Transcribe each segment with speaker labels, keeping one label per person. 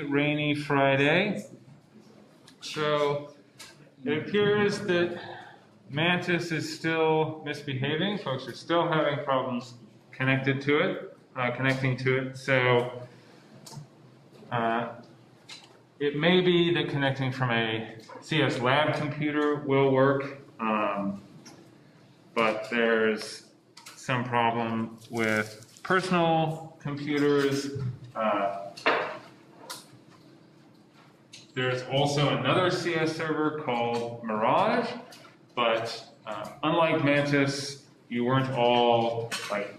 Speaker 1: rainy Friday. So it appears that Mantis is still misbehaving. Folks are still having problems connected to it, uh, connecting to it. So uh, it may be that connecting from a CS lab computer will work, um, but there's some problem with personal computers. Uh, there's also another CS server called Mirage, but uh, unlike Mantis, you weren't all like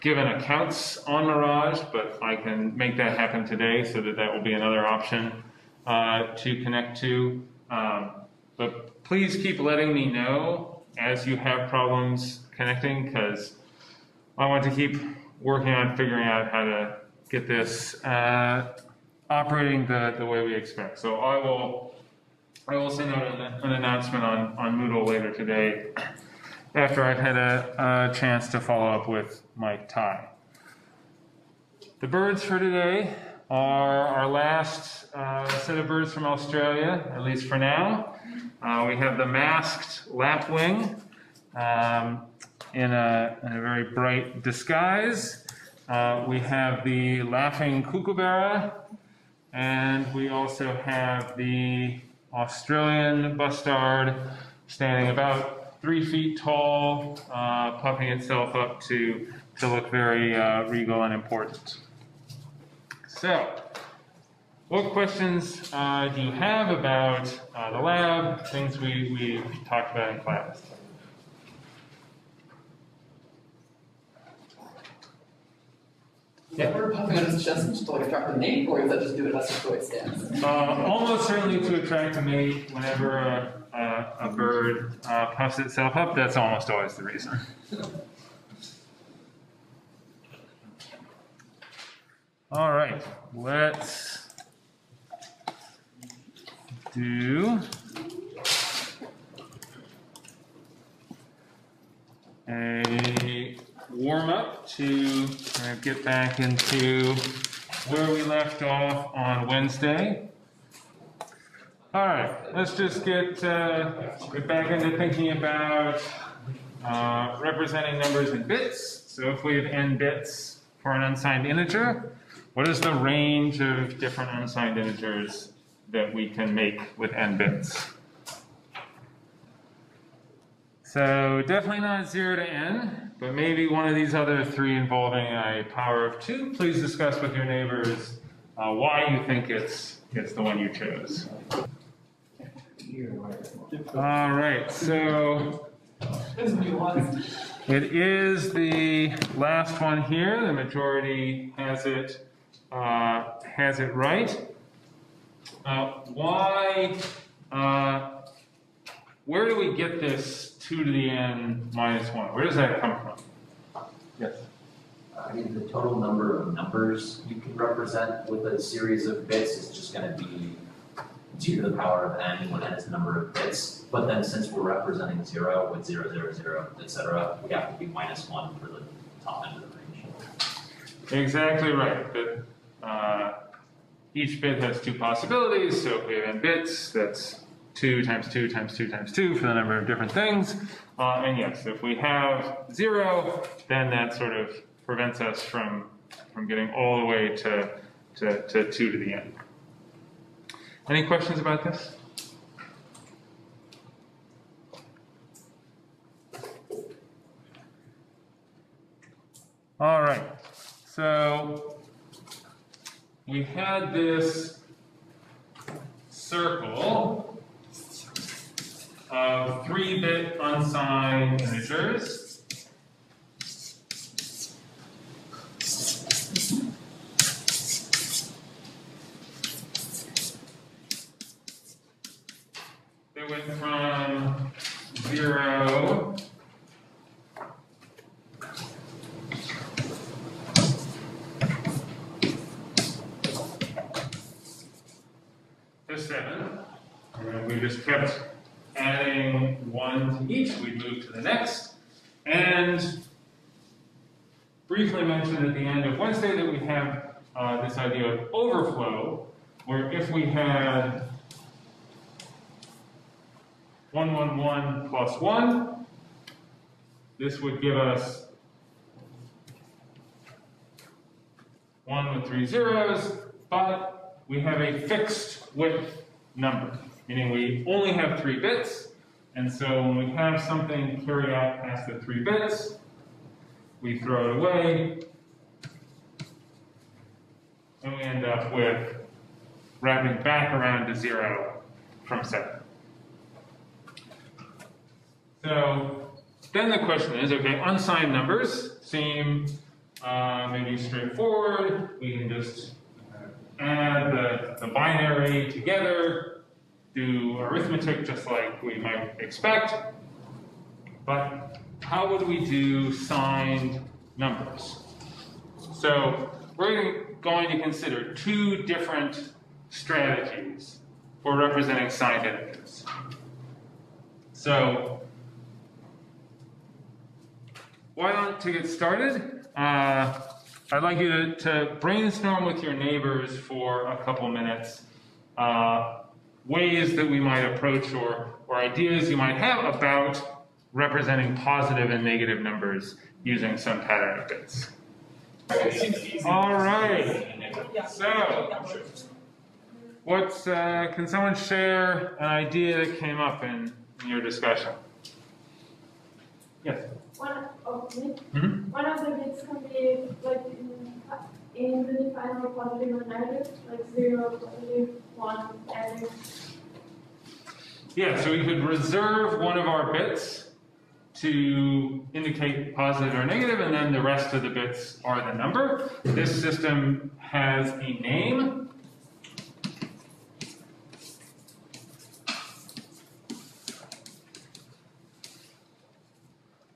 Speaker 1: given accounts on Mirage, but I can make that happen today so that that will be another option uh, to connect to. Um, but please keep letting me know as you have problems connecting because I want to keep working on figuring out how to get this uh, operating the, the way we expect. So I will I will send out an, an announcement on, on Moodle later today after I've had a, a chance to follow up with Mike Ty. The birds for today are our last uh, set of birds from Australia, at least for now. Uh, we have the masked lapwing um, in, a, in, a, very bright disguise. Uh, we have the laughing kookaburra, and we also have the Australian bustard standing about three feet tall, uh, puffing itself up to, to look very uh, regal and important. So, what questions uh, do you have about uh, the lab, things we, we talked about in class?
Speaker 2: Yeah. Or puffing on his chest just to like attract a mate, or is that just do it as a choice dance?
Speaker 1: Uh, almost certainly to attract a mate whenever a, a, a bird uh, puffs itself up, that's almost always the reason. All right, let's do a warm up to get back into where we left off on Wednesday. All right, let's just get, uh, get back into thinking about uh, representing numbers in bits. So if we have n bits for an unsigned integer, what is the range of different unsigned integers that we can make with n bits? So definitely not 0 to n, but maybe one of these other three involving a power of 2. Please discuss with your neighbors uh, why you think it's, it's the one you chose. All right, so it is the last one here. The majority has it uh, has it right. Uh, why? Uh, where do we get this 2 to the n minus 1? Where does that come from? Yes?
Speaker 3: I mean, the total number of numbers you can represent with a series of bits is just going to be 2 to the power of n when n is the number of bits. But then since we're representing 0 with 0, 0, 0, etc., we have to be minus 1 for the top end of the range.
Speaker 1: Exactly right. But, uh, each bit has two possibilities, so if we have n bits, that's 2 times 2 times 2 times 2 for the number of different things. Uh, and yes, if we have 0, then that sort of prevents us from, from getting all the way to, to, to 2 to the n. Any questions about this? All right, so we had this circle of 3-bit unsigned integers. They went from 0 to 7. And we just kept adding one to each, we move to the next. And of Wednesday that we have uh, this idea of overflow, where if we had 111 plus 1, this would give us 1 with three zeros, but we have a fixed width number, meaning we only have three bits, and so when we have something carry out past the three bits, we throw it away, and we end up with wrapping back around to zero from seven. So then the question is, okay, unsigned numbers seem uh, maybe straightforward. We can just add the, the binary together, do arithmetic just like we might expect. But how would we do signed numbers? So we're going to consider two different strategies for representing signed integers. So why don't to get started, uh, I'd like you to, to, brainstorm with your neighbors for a couple minutes uh, ways that we might approach or, or ideas you might have about representing positive and negative numbers using some pattern of bits. All right. So, what's uh, can someone share an idea that came up in, in your discussion? Yes.
Speaker 4: One of me.
Speaker 1: Mhm.
Speaker 4: One of the bits can be like in, in the final positive or negative, like zero, positive, one, negative.
Speaker 1: Yeah, so we could reserve one of our bits to indicate positive or negative, and then the rest of the bits are the number. This system has a name.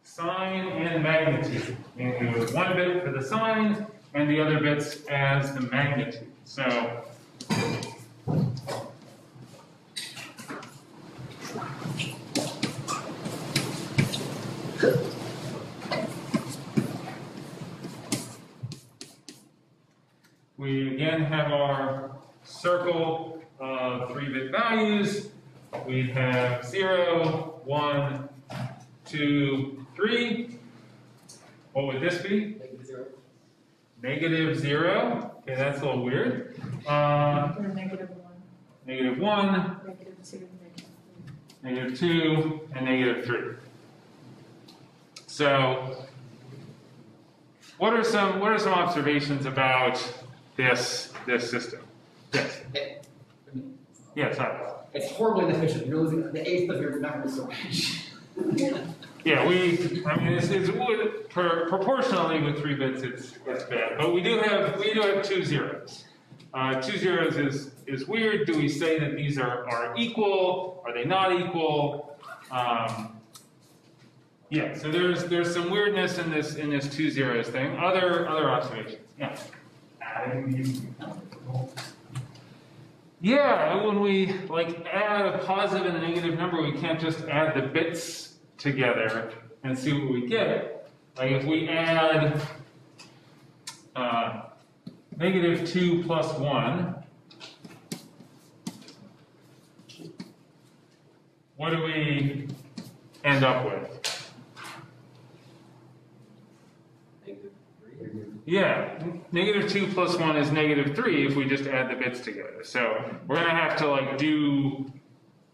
Speaker 1: Sign and magnitude. And with one bit for the sign, and the other bits as the magnitude. So We again have our circle of three-bit values. We have zero, one, two, three. What would this be?
Speaker 2: Negative zero.
Speaker 1: Negative zero. Okay, that's a little weird. Uh,
Speaker 5: negative one,
Speaker 1: negative one,
Speaker 5: negative two, negative
Speaker 1: negative two, and negative three. So, what are some what are some observations about this this system? Yes.
Speaker 2: It-
Speaker 1: Yes. Sorry.
Speaker 2: It's horribly inefficient. You're losing the eighth of your memory storage.
Speaker 1: Yeah, we. I mean, it's, it's per, proportionally with three bits, it's it's bad. But we do have we do have two zeros. Uh, two zeros is is weird. Do we say that these are are equal? Are they not equal? Um, yeah. So there's there's some weirdness in this in this two zeros thing. Other other observations. Yeah. Yeah, when we like add a positive and a negative number, we can't just add the bits together and see what we get. Like if we add uh, negative 2 plus 1, what do we end up with? Yeah, negative 2 plus 1 is negative 3 if we just add the bits together. So we're going to have to like do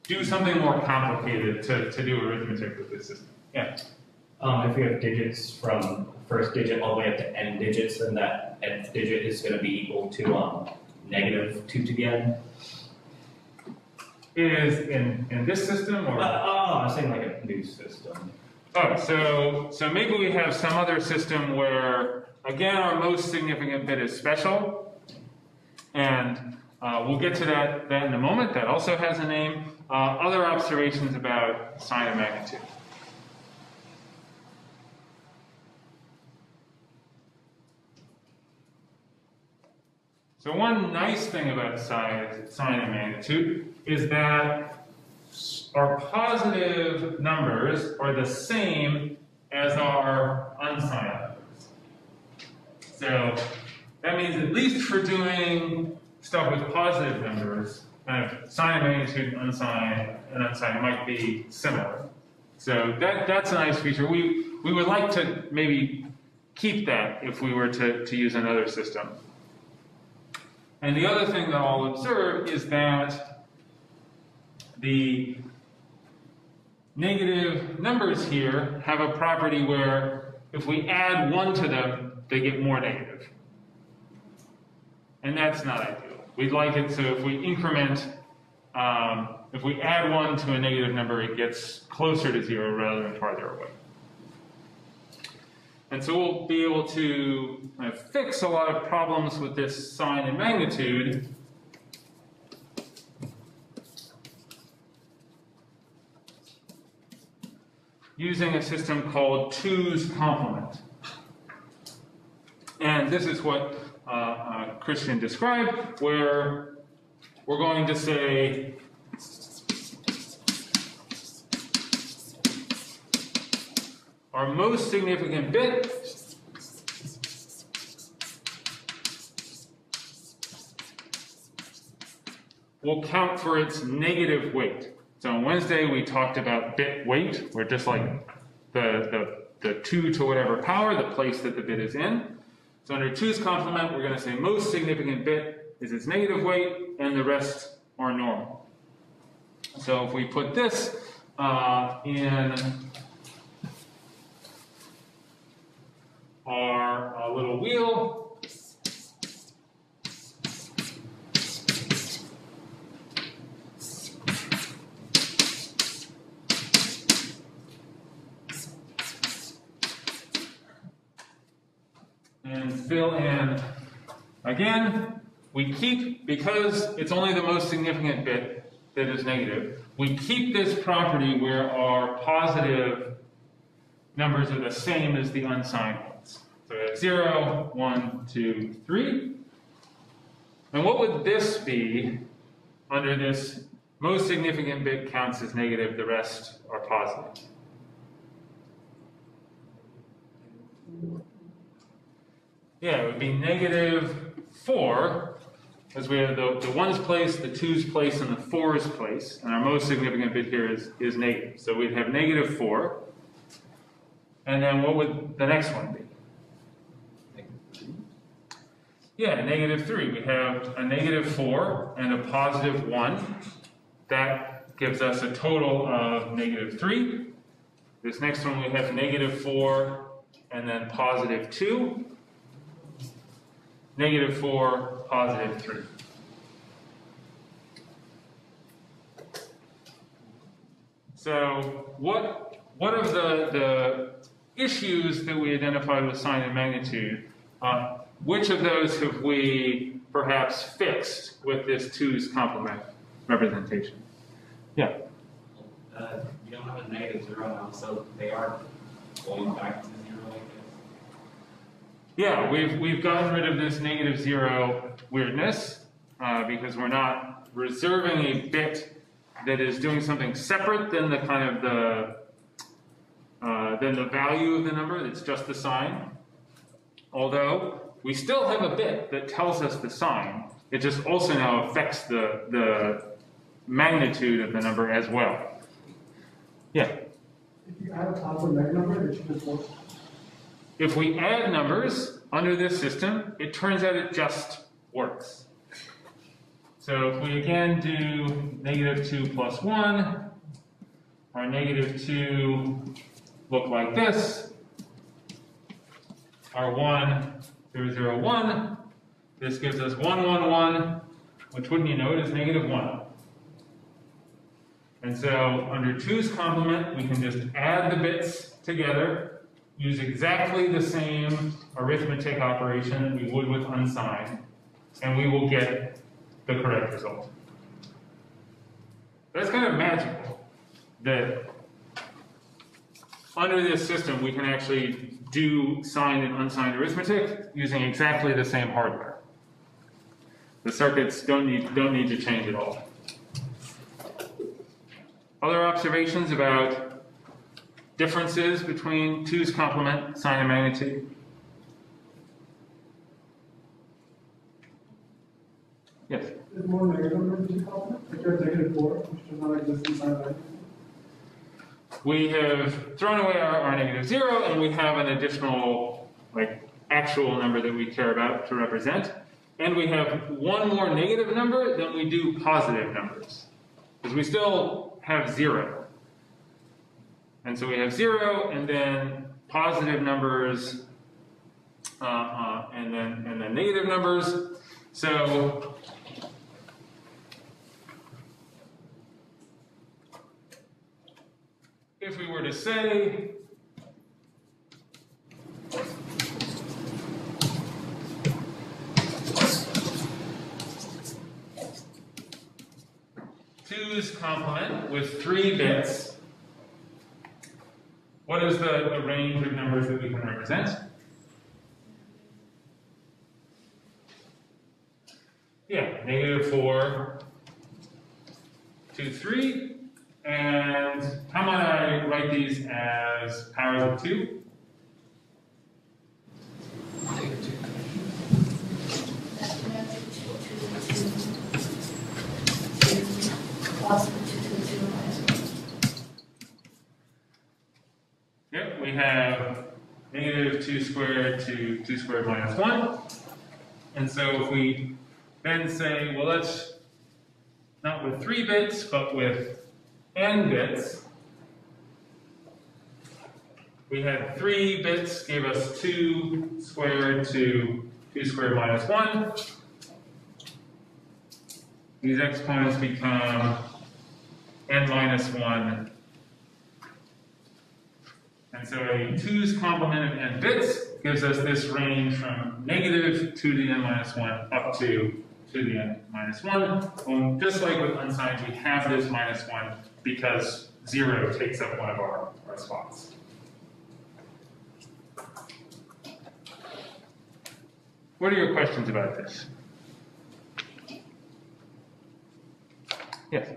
Speaker 1: do something more complicated to, to do arithmetic with this system. Yeah.
Speaker 6: Um, if we have digits from first digit all the way up to n digits, then that nth digit is going to be equal to um, negative 2 to the n.
Speaker 1: Is in, in this system
Speaker 6: Uh,
Speaker 1: or?
Speaker 6: oh, I'm saying like a new system.
Speaker 1: Oh, so, so maybe we have some other system where, again, our most significant bit is special. And uh, we'll get to that, that in a moment. That also has a name. Uh, other observations about sign and magnitude. So one nice thing about sign, and magnitude is that our positive numbers are the same as our unsigned. So that means at least for doing stuff with positive numbers, kind of sign of magnitude and unsigned, and unsigned might be similar. So that, that's a nice feature. We, we would like to maybe keep that if we were to, to use another system. And the other thing that I'll observe is that the negative numbers here have a property where if we add one to them, they get more negative. And that's not ideal. We'd like it so if we increment, um, if we add one to a negative number, it gets closer to zero rather than farther away. And so we'll be able to of fix a lot of problems with this sign and magnitude using a system called two's complement. And this is what uh, uh, Christian described, where we're going to say our most significant bit will count for its negative weight. So on Wednesday, we talked about bit weight, where just like the, the, the 2 to whatever power, the place that the bit is in. So under 2's complement, we're going to say most significant bit is its negative weight, and the rest are normal. So if we put this uh, in our uh, little wheel, and fill in again. We keep, because it's only the most significant bit that is negative, we keep this property where our positive numbers are the same as the unsigned ones. So we have 0, 1, 2, 3. And what would this be under this most significant bit counts as negative, the rest are positive? Yeah, it would be negative 4, because we have the, the ones place, the twos place, and the fours place. And our most significant bit here is, is negative. So we'd have negative 4. And then what would the next one be? Yeah, negative 3. We have a negative 4 and a positive 1. That gives us a total of negative 3. This next one we have negative 4 and then positive 2 negative 4, positive 3. So what, what of the, the issues that we identified with sign and magnitude, uh, which of those have we perhaps fixed with this 2's complement representation? Yeah.
Speaker 5: Uh, you don't have a negative zero now, so they are going back to zero like this.
Speaker 1: Yeah, we've, we've gotten rid of this negative zero weirdness uh, because we're not reserving a bit that is doing something separate than the kind of the uh, than the value of the number that's just the sign. Although we still have a bit that tells us the sign, it just also now affects the the magnitude of the number as well. Yeah.
Speaker 7: If you add a positive number, it should just work.
Speaker 1: If we add numbers under this system, it turns out it just works. So if we again do negative 2 plus 1, our negative 2 look like this. Our 1, 0, 0, 1. This gives us 1, 1, 1, which wouldn't you know it is negative 1. And so under 2's complement, we can just add the bits together use exactly the same arithmetic operation we would with unsigned, and we will get the correct result. That's kind of magical that under this system we can actually do signed and unsigned arithmetic using exactly the same hardware. The circuits don't need, don't need to change at all. Other observations about differences between 2's complement, sign and magnitude? Yes.
Speaker 7: Is more negative numbers you call it? Like you have negative four, which does not exist inside of that.
Speaker 1: We have thrown away our, our negative zero and we have an additional, like, actual number that we care about to represent. And we have one more negative number than we do positive numbers. Because we still have zero. And so we have zero and then positive numbers, uh, uh, and then, and then negative numbers. So if we were to say two's complement with three bits, what is the, the range of numbers that we can represent? Yeah, negative four, two, three, and how might I write these as powers of two? Yep, we have negative two squared to two squared minus one. And so if we then say, well, let's, not with three bits, but with n bits, we had three bits gave us two squared to two squared minus one. These exponents become n minus one. And so a 2's complement of n bits gives us this range from negative 2 to the n minus 1 up to 2 to the n minus 1. And just like with unsigned, we have this minus 1 because 0 takes up one of our, our spots. What are your questions about this? Yes?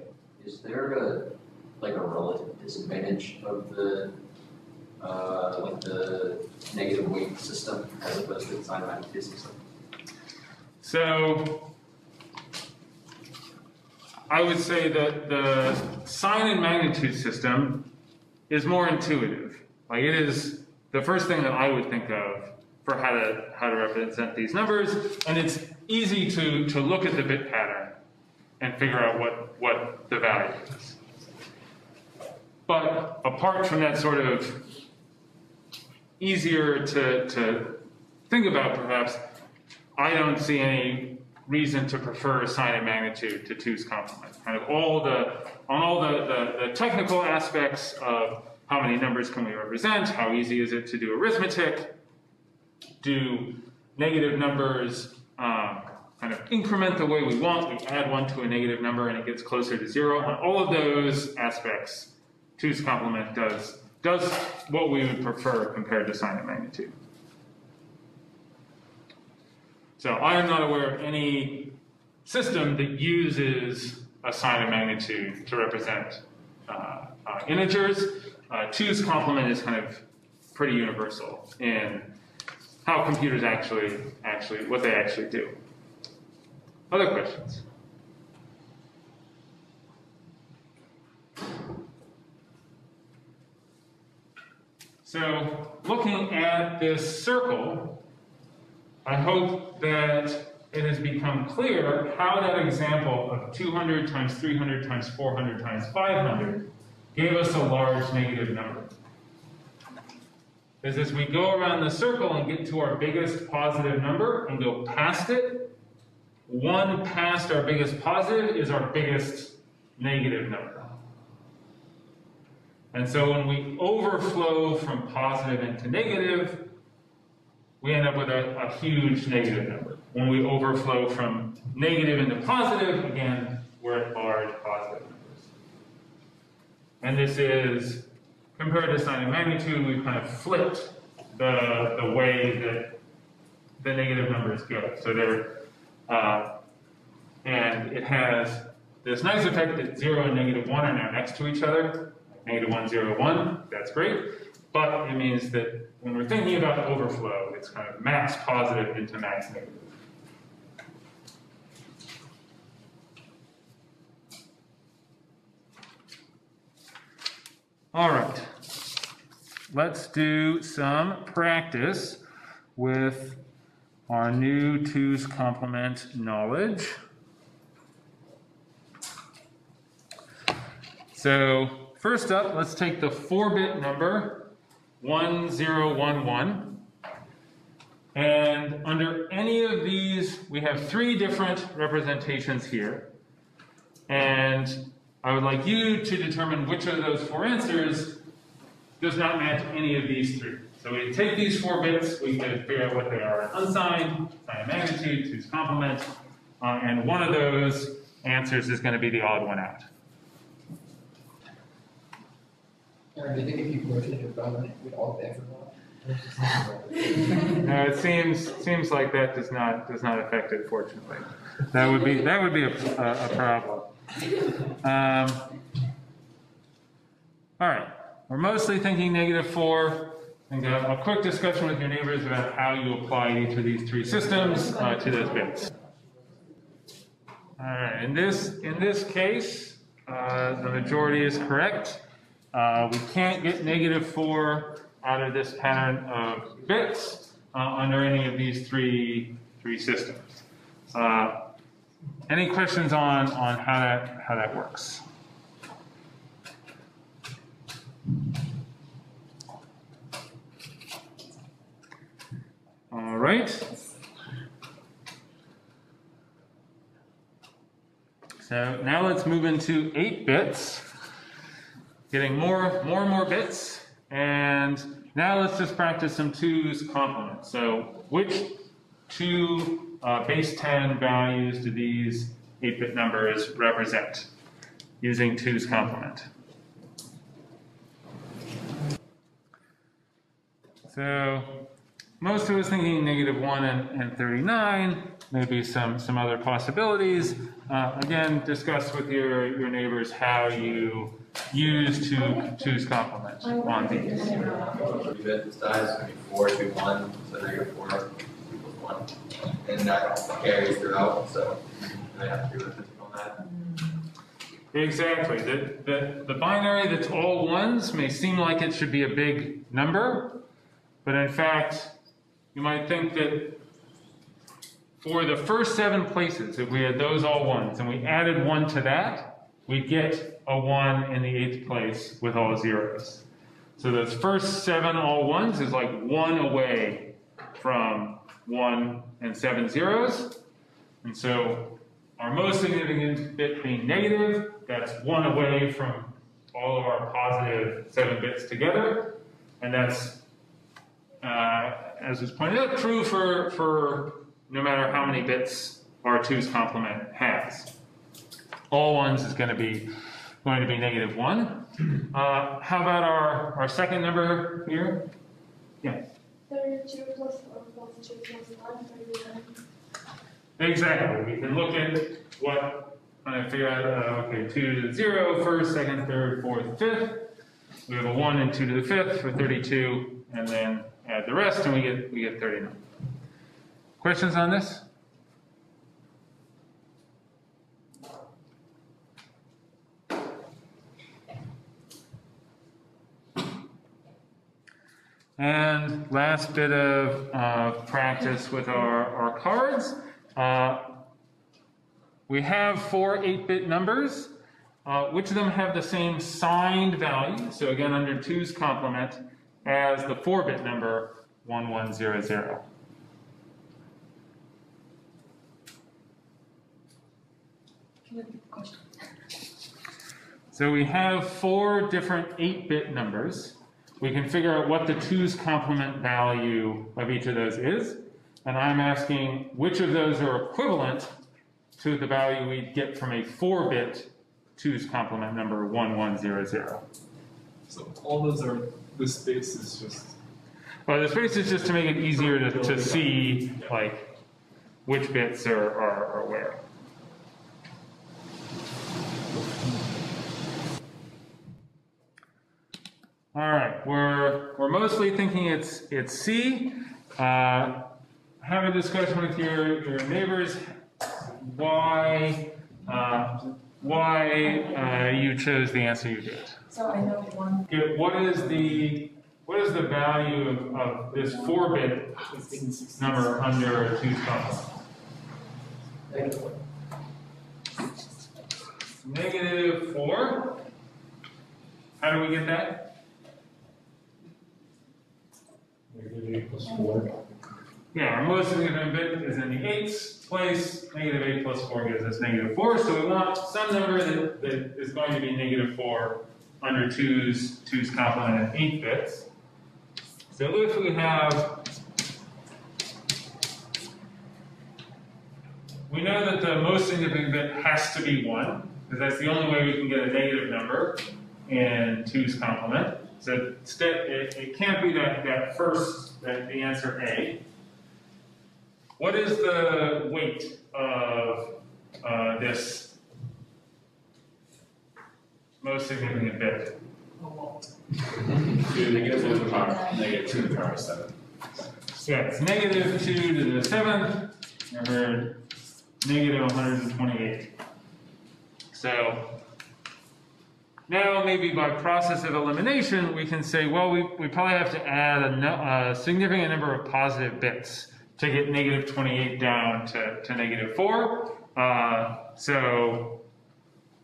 Speaker 3: Is there a, like a relative disadvantage of the, uh, like the negative weight system as opposed to the sign and magnitude system?
Speaker 1: So I would say that the sign and magnitude system is more intuitive. Like it is the first thing that I would think of for how to how to represent these numbers, and it's easy to to look at the bit pattern and figure out what what the value is. But apart from that sort of easier to, to think about perhaps, I don't see any reason to prefer sign and magnitude to two's complement. Kind of all the, on all the, the, the technical aspects of how many numbers can we represent, how easy is it to do arithmetic, do negative numbers um, kind of increment the way we want, we add one to a negative number and it gets closer to zero. On all of those aspects, two's complement does, does what we would prefer compared to sign and magnitude. So I am not aware of any system that uses a sign and magnitude to represent uh, uh, integers. Uh, two's complement is kind of pretty universal in how computers actually, actually, what they actually do. Other questions? So, looking at this circle, I hope that it has become clear how that example of 200 times 300 times 400 times 500 gave us a large negative number. Because as we go around the circle and get to our biggest positive number and go past it, one past our biggest positive is our biggest negative number. And so when we overflow from positive into negative, we end up with a, a huge negative number. When we overflow from negative into positive, again, we're at large positive numbers. And this is, compared to sign and magnitude, we've kind of flipped the, the way that the negative numbers go. So they're, uh, and it has this nice effect that 0 and negative 1 are now next to each other negative 101, that's great. But it means that when we're thinking about overflow, it's kind of max positive into max negative. All right, let's do some practice with our new 2's complement knowledge. So first up, let's take the four-bit number 1011. And under any of these, we have three different representations here. And I would like you to determine which of those four answers does not match any of these three. So we take these four bits, we can figure out what they are unsigned, sign of magnitude, two's complement, uh, and one of those answers is going to be the odd one out.
Speaker 2: Aaron, do think if you rotated your phone, we'd all pay for?
Speaker 1: No, it seems seems like that does not does not affect it. Fortunately, that would be that would be a, a, a problem. Um, all right, we're mostly thinking negative four. And a, a quick discussion with your neighbors about how you apply each of these three systems uh, to those bits. All right, in this in this case, uh, the majority is correct. Uh, we can't get negative four out of this pattern of bits uh, under any of these three three systems. Uh, any questions on on how that how that works? All right. So now let's move into eight bits, getting more more and more bits. And now let's just practice some twos complement. So which two uh, base 10 values do these 8-bit numbers represent using twos complement? So most of us thinking negative 1 and, and 39, maybe some, some other possibilities. Uh, again, discuss with your, your neighbors how you use two, two's complement on these.
Speaker 8: Three bit size, it's gonna be four, two, one, so negative four equals one. And that carries throughout, so I have to do on that.
Speaker 1: Exactly. The, the, the binary that's all ones may seem like it should be a big number, but in fact, you might think that for the first seven places, if we had those all ones and we added one to that, we'd get a one in the eighth place with all zeros. So those first seven all ones is like one away from one and seven zeros. And so our most significant bit being negative, that's one away from all of our positive seven bits together. And that's, uh, as was pointed out, true for, for no matter how many bits R2's complement has. All ones is going to be going to be negative one. Uh, how about our, our second number here? Yeah.
Speaker 4: Thirty-two plus four plus two plus one, thirty-one.
Speaker 1: Exactly. We can look at what, of figure out, uh, okay, 2 to the 0, first, second, third, fourth, fifth. We have a 1 and 2 to the fifth for 32, and then add the rest, and we get, we get 39. Questions on this? And last bit of uh, practice with our, our cards. Uh, we have four 8-bit numbers. Uh, which of them have the same signed value? So again, under 2's complement as the 4-bit number 1100. So we have four different 8-bit numbers. We can figure out what the 2's complement value of each of those is. And I'm asking which of those are equivalent to the value we get from a 4-bit 2's complement number 1100.
Speaker 7: So all those are, the space is just,
Speaker 1: Well, the space is just to make it easier to, to see like which bits are, are, are where. All right, we're, we're mostly thinking it's, it's C. Uh, have a discussion with your, your neighbors why, uh, why uh, you chose the answer you did.
Speaker 9: So I know one,
Speaker 1: Okay, what is the, what is the value of, of this four bit number under two's complement?
Speaker 2: Negative
Speaker 1: four? How do we get that?
Speaker 6: Negative eight plus four.
Speaker 1: Yeah, our most significant bit is in the eighths place, negative eight plus four gives us negative four, so we want some number that, that is going to be negative four under two's, two's complement at eight bits. So if we have, we know that the most significant bit has to be one, because that's the only way we can get a negative number in two's complement. So instead, it, it can't be that, that first, that the answer A. What is the weight of uh, this most significant bit?
Speaker 5: Two negative two to the power, negative two to the power of seven.
Speaker 1: Yeah, it's negative 2 to the seventh, I heard negative 128. So now maybe by process of elimination, we can say, well, we, we probably have to add a, no, a significant number of positive bits to get negative 28 down to, to negative 4. Uh, so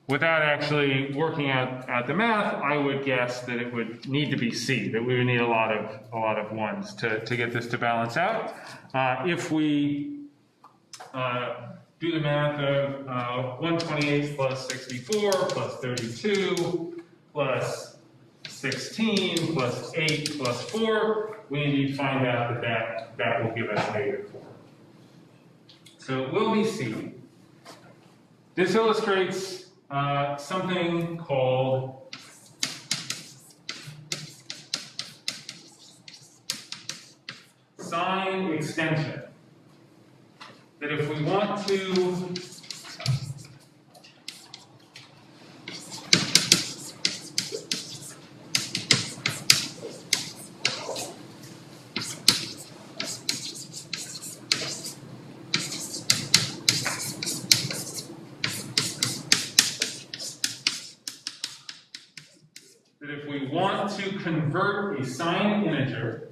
Speaker 1: without actually working out, out the math, I would guess that it would need to be C, that we would need a lot of, a lot of ones to, to get this to balance out. Uh, if we uh, do the math of uh, 128 plus 64 plus 32 plus 16 plus 8 plus 4, we need to find out that that, that will give us negative 4. So it will be C. This illustrates uh, something called sign extension. That if we want to that if we want to convert a signed integer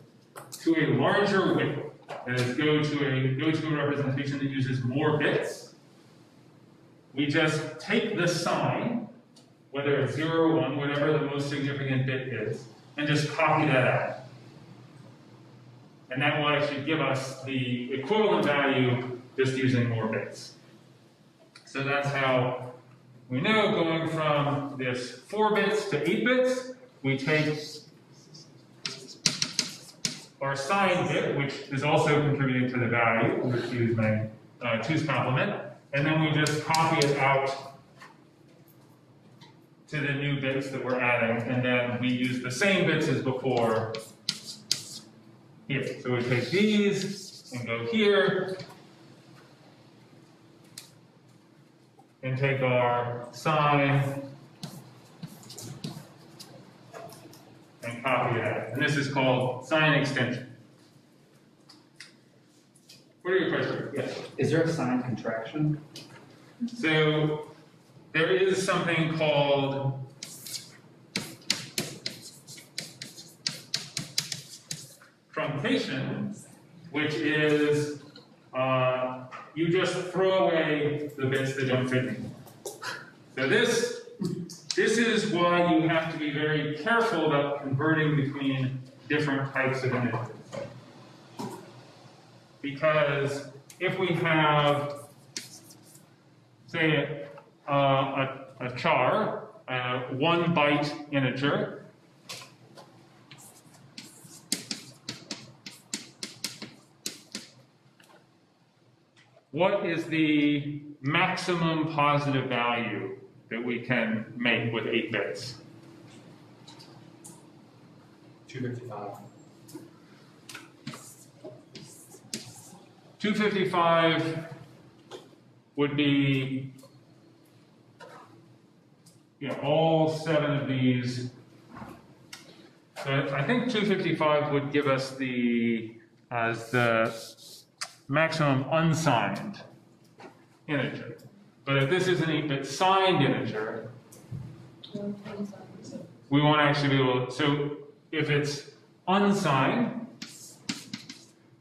Speaker 1: to a larger width, is, go to a go to a representation that uses more bits, we just take the sign, whether it's zero or one, whatever the most significant bit is, and just copy that out. And that will actually give us the equivalent value just using more bits. So that's how we know going from this 4 bits to 8 bits, we take our sign bit, which is also contributing to the value, which is my uh, 2's complement, and then we just copy it out to the new bits that we're adding, and then we use the same bits as before here. So we take these and go here, and take our sign copy that. And this is called sign extension. What are your questions? Yes.
Speaker 10: Is there a sign contraction?
Speaker 1: So there is something called truncation, which is uh, you just throw away the bits that don't fit anymore. So this this is why you have to be very careful about converting between different types of images. Because if we have, say, uh, a, a char, a one byte integer, what is the maximum positive value that we can make with 8 bits?
Speaker 5: Two fifty-five.
Speaker 1: 255 would be, you know, all seven of these. So I think 255 would give us the, as the maximum unsigned integer. But if this is an 8-bit signed integer, we won't actually be able, to, so if it's unsigned,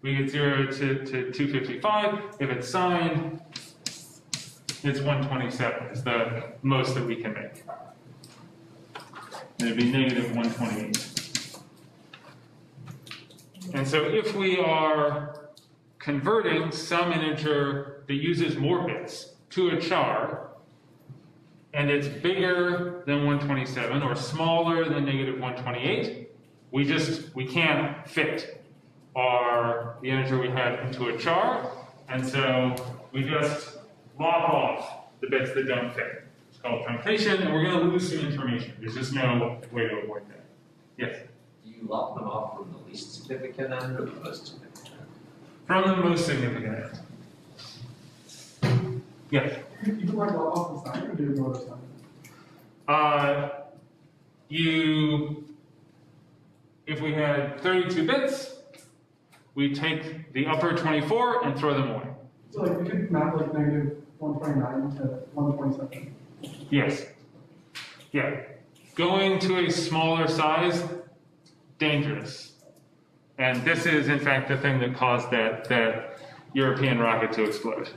Speaker 1: we get zero to, to two fifty-five. If it's signed, it's one twenty-seven, is the most that we can make. And it'd be negative one twenty-eight. And so if we are converting some integer that uses more bits to a char, and it's bigger than 127 or smaller than negative 128, we just, we can't fit our, the integer we have into a char, and so we just lop off the bits that don't fit. It's called truncation, and we're gonna lose some information. There's just no way to avoid that. Yes?
Speaker 3: Do you lop them off from the least significant end or the most significant end?
Speaker 1: From the most significant end. Yes?
Speaker 7: Can like the sign or do to sign?
Speaker 1: Uh, you, if we had 32 bits, we take the upper 24 and throw them away.
Speaker 7: So like we could map like negative one twenty-nine to one twenty-seven.
Speaker 1: Yes. Yeah. Going to a smaller size, dangerous. And this is, in fact, the thing that caused that, that European rocket to explode.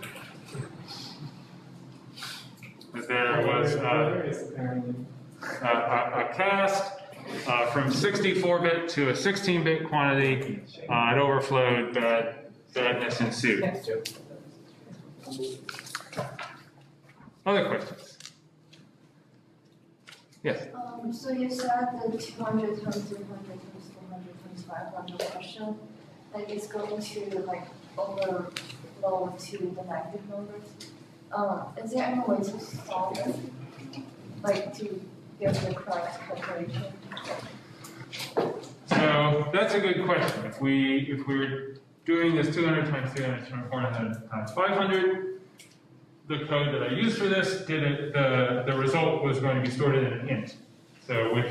Speaker 1: That There was uh, a, a, a cast uh, from 64-bit to a 16-bit quantity. Uh, it overflowed, bad, badness ensued. Other questions? Yes.
Speaker 9: Um, so you said the two hundred times three hundred times four hundred times five hundred question, like it's going to like overflow to the negative numbers. Um, is there any way to solve it? Like to get the correct calculation?
Speaker 1: So that's a good question. If we, if we were doing this 200 times 300 times 400 times 500, the code that I used for this did it, the, the result was going to be stored in an int. So which,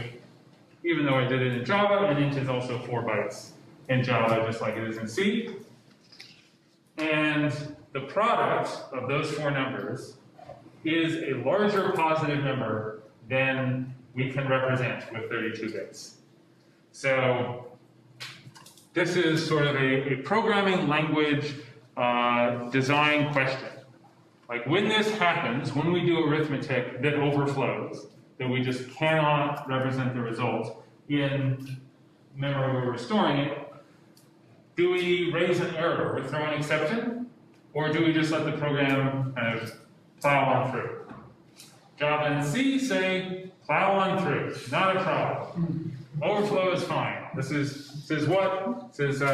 Speaker 1: even though I did it in Java, an int is also four bytes in Java, just like it is in C. And the product of those four numbers is a larger positive number than we can represent with 32 bits. So this is sort of a, a programming language uh, design question. Like when this happens, when we do arithmetic that overflows, that we just cannot represent the result in memory we're storing it, do we raise an error or throw an exception? Or do we just let the program kind of plow on through? Java and C say plow on through, not a problem. Overflow is fine. This is this is what this is uh,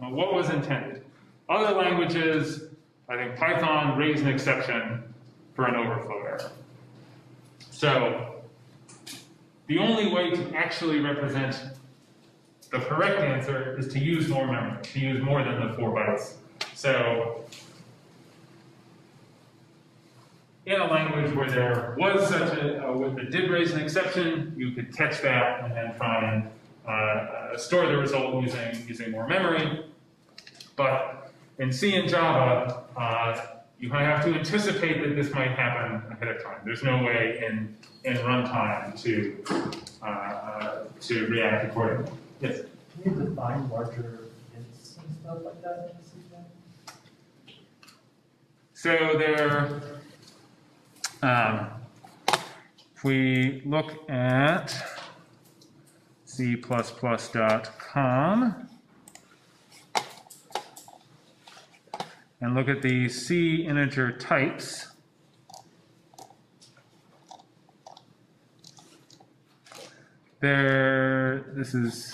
Speaker 1: uh, what was intended. Other languages, I think Python raised an exception for an overflow error. So the only way to actually represent the correct answer is to use more memory, to use more than the four bytes. So in a language where there was such a, uh, where it did raise an exception, you could catch that and then try and uh, uh, store the result using, using more memory. But in C and Java, uh, you kind of have to anticipate that this might happen ahead of time. There's no way in, in runtime to, uh, uh, to react accordingly. Yes?
Speaker 10: Can you define larger ints and stuff like that in C
Speaker 1: So there, um, if we look at c++.com and look at the C integer types, there, this is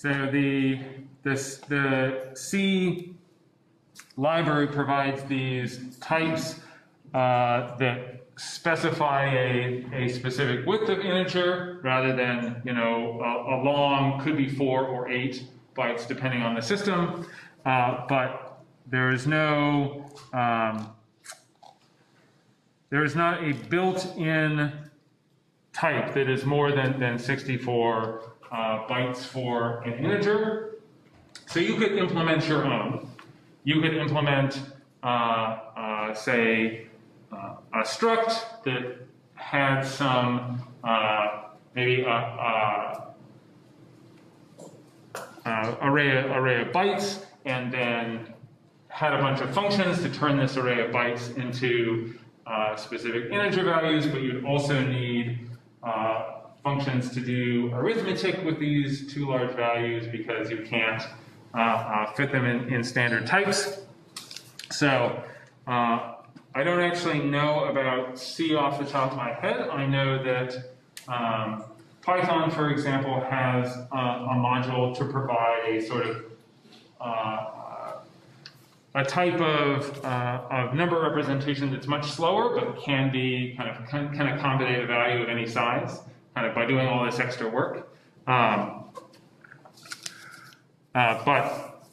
Speaker 1: So the, this, the C library provides these types uh, that specify a, a specific width of integer rather than, you know, a, a long, could be four or eight bytes depending on the system. Uh, but there is no, um, there is not a built-in type that is more than, than 64 uh, bytes for an integer. So you could implement your own. You could implement uh, uh, say, uh, a struct that had some, uh, maybe a, a, uh, array, of- array of bytes, and then had a bunch of functions to turn this array of bytes into specific integer values, but you'd also need uh, functions to do arithmetic with these two large values because you can't uh, uh, fit them in, in standard types. So uh, I don't actually know about C off the top of my head. I know that um, Python, for example, has a, a module to provide a sort of uh, a type of, uh, of number representation that's much slower, but can be kind of can, can accommodate a value of any size, kind of by doing all this extra work. Um, uh, but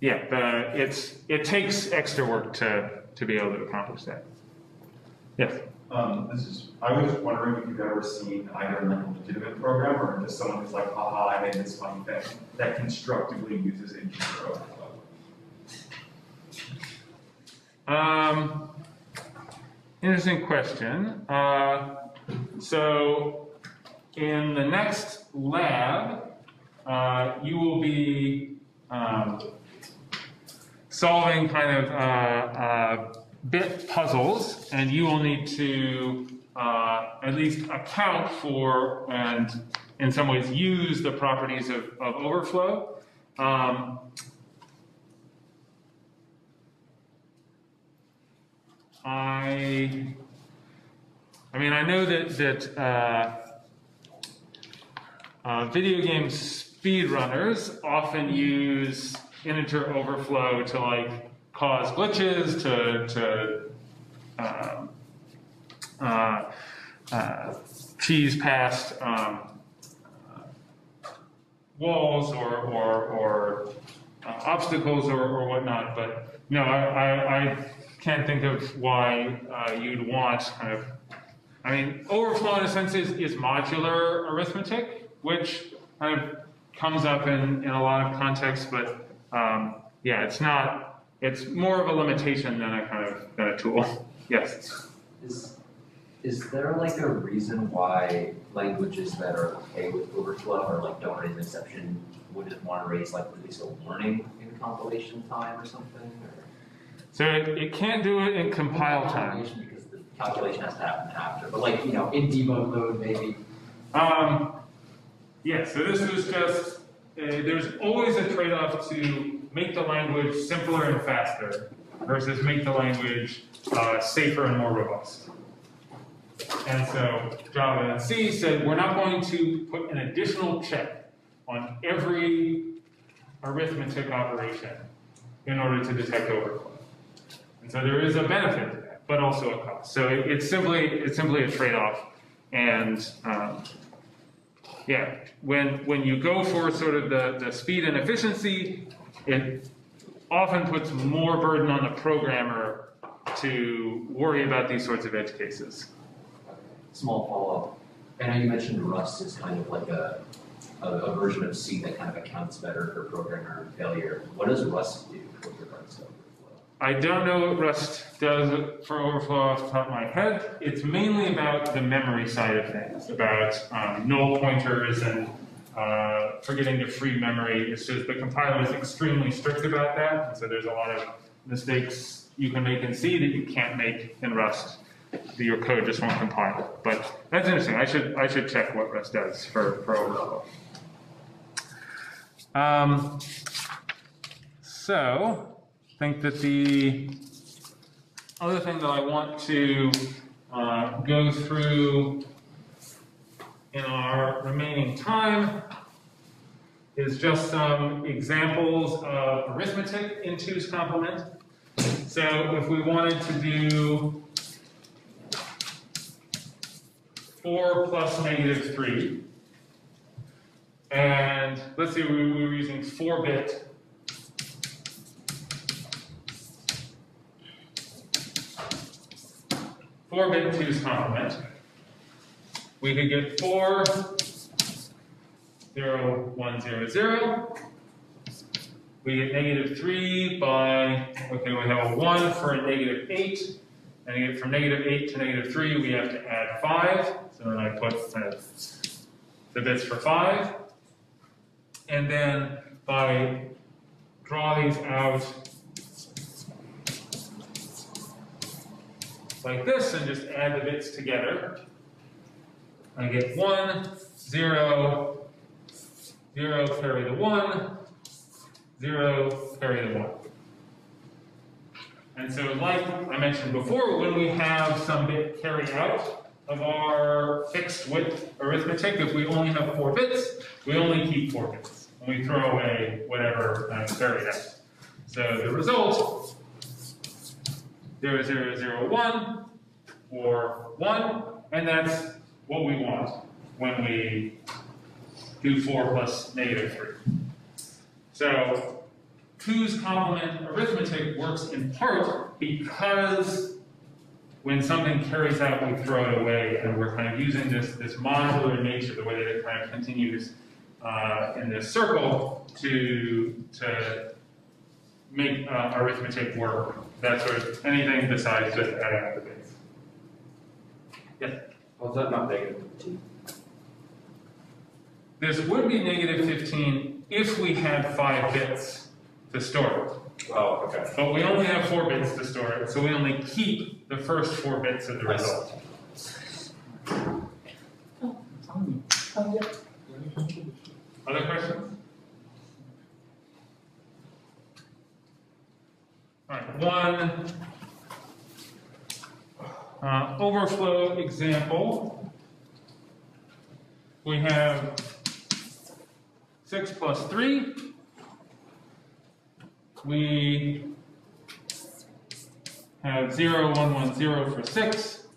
Speaker 1: yeah, the, it's it takes extra work to to be able to accomplish that. Yes.
Speaker 11: Um, this is, I was wondering if you've ever seen either like a legitimate program or just someone who's like, haha, I made this funny thing that constructively uses integer overflow.
Speaker 1: Um, interesting question. Uh, so, in the next lab, uh, you will be um, solving kind of uh, uh, bit puzzles, and you will need to uh, at least account for and, in some ways, use the properties of, of overflow. Um, I, I mean, I know that that uh, video game speedrunners often use integer overflow to like cause glitches, to to um, uh, uh, cheese past um, walls or or, or uh, obstacles or, or whatnot. But no, I, I, I can't think of why uh, you'd want kind of. I mean, overflow in a sense is, is modular arithmetic, which kind of comes up in, in a lot of contexts, but um, yeah, it's not. It's more of a limitation than a kind of than a tool. yes.
Speaker 3: Is, is there like a reason why languages that are okay with overflow or like don't raise an exception wouldn't want to raise like at least a warning in compilation time or something? Or
Speaker 1: So it, it can't do it in compile time.
Speaker 3: Because the calculation has to happen after, but like, you know, in debug mode, maybe.
Speaker 1: Um, yeah, so this was just, uh, there's always a trade-off to make the language simpler and faster versus make the language uh, safer and more robust. And so Java and C said, we're not going to put an additional check on every arithmetic operation in order to detect overflow. And so there is a benefit to that, but also a cost. So it, it's simply it's simply a trade-off. And um, yeah, when when you go for sort of the, the speed and efficiency, it often puts more burden on the programmer to worry about these sorts of edge cases.
Speaker 3: Small follow-up. I know you mentioned Rust is kind of like a, a, a version of C that kind of accounts better for programmer failure. What does Rust do with regards to?
Speaker 1: I don't know what Rust does for overflow off the top of my head. It's mainly about the memory side of things, about um, null pointers and uh, forgetting to free memory. It's just the compiler is extremely strict about that, and so there's a lot of mistakes you can make in C that you can't make in Rust. Your code just won't compile. But that's interesting. I should I should check what Rust does for, for overflow. Um, so think that the other thing that I want to uh, go through in our remaining time is just some examples of arithmetic in two's complement. So if we wanted to do 4 plus negative 3, and let's say we we were using 4-bit four bit two's complement. We could get four, zero, one, zero, zero. we get negative three by, okay, we have a one for a negative eight. And to get from negative eight to negative three, we have to add five. So then I put the, the bits for five. And then by draw these out like this and just add the bits together, I get one, zero, zero, carry the one, zero, carry the one. And so like I mentioned before, when we have some bit carried out of our fixed width arithmetic, if we only have four bits, we only keep four bits. And we throw away whatever uh, carried out. So the result, zero, zero, zero, one, or one, and that's what we want when we do four plus negative three. So two's complement arithmetic works in part because when something carries out, we throw it away, and we're kind of using this, this modular nature, the way that it kind of continues uh, in this circle to, to make uh, arithmetic work. That's sort of anything besides just adding up the bits. Yes?
Speaker 10: Oh, Was that not negative two?
Speaker 1: This would be negative 15 if we had five bits to store it.
Speaker 10: Oh, okay.
Speaker 1: But we only have four bits to store it, so we only keep the first four bits of the
Speaker 10: I see.
Speaker 1: result. Oh, Other questions? All right, one uh, overflow example. We have six plus three. We have zero, one, one, zero for six,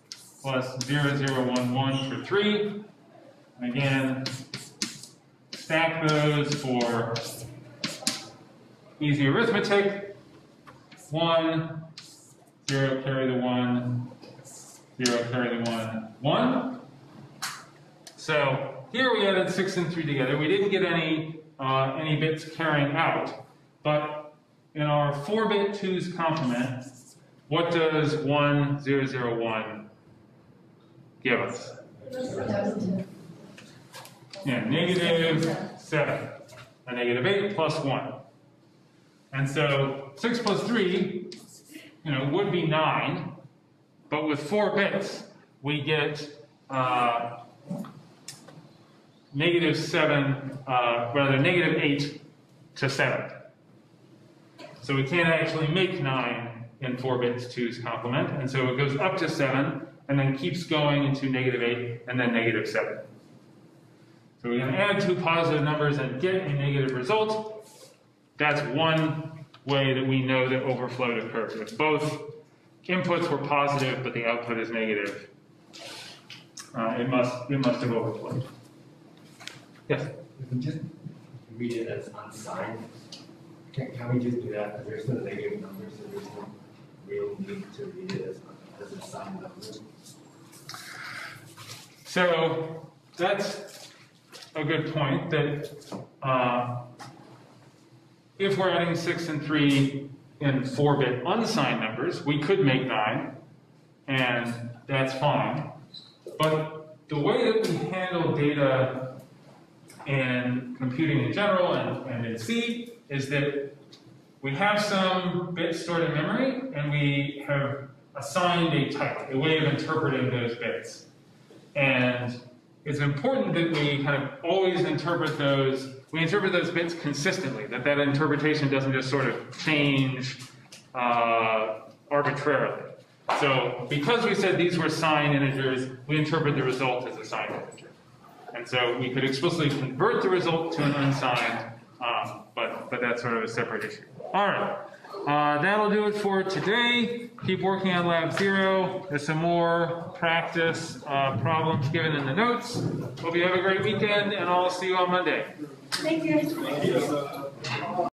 Speaker 1: plus zero, zero, one, one for three. And Again, stack those for easy arithmetic. One, zero, carry the one, zero, carry the one, one. So here we added six and three together. We didn't get any uh, any bits carrying out, but in our four-bit twos complement, what does one, zero, zero, one give us? Yeah, negative seven. A negative eight plus one. And so six plus three, you know, would be nine, but with four bits, we get uh, negative seven, uh, rather negative eight to seven. So we can't actually make nine in four bits two's complement, and so it goes up to seven, and then keeps going into negative eight, and then negative seven. So we can add two positive numbers and get a negative result. That's one way that we know that overflow occurred. If both inputs were positive, but the output is negative, uh, it must it must have overflowed. Yes.
Speaker 10: We just read it as unsigned, can, can we just do that? Because there's no negative number, so there's no real need to read it as, as a signed number.
Speaker 1: So that's a good point that uh, if we're adding six and three in four-bit unsigned numbers, we could make nine, and that's fine. But the way that we handle data in computing in general and, and in C is that we have some bits stored in memory, and we have assigned a type, a way of interpreting those bits. And it's important that we kind of always interpret those, we interpret those bits consistently, that that interpretation doesn't just sort of change uh, arbitrarily. So because we said these were signed integers, we interpret the result as a signed integer. And so we could explicitly convert the result to an unsigned, um, but, but that's sort of a separate issue. All right. Uh, that'll do it for today. Keep working on Lab Zero. There's some more practice uh, problems given in the notes. Hope you have a great weekend, and I'll see you on Monday.
Speaker 4: Thank you.